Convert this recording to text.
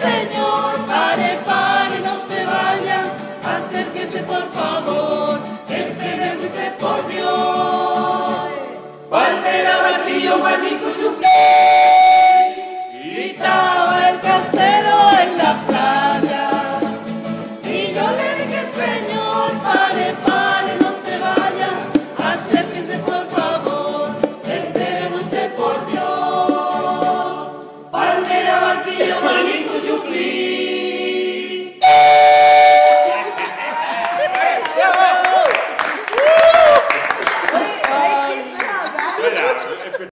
Señor, pare, pare, no se vaya, acérquese por favor, esperemos por Dios. Valvera, barquillo, manico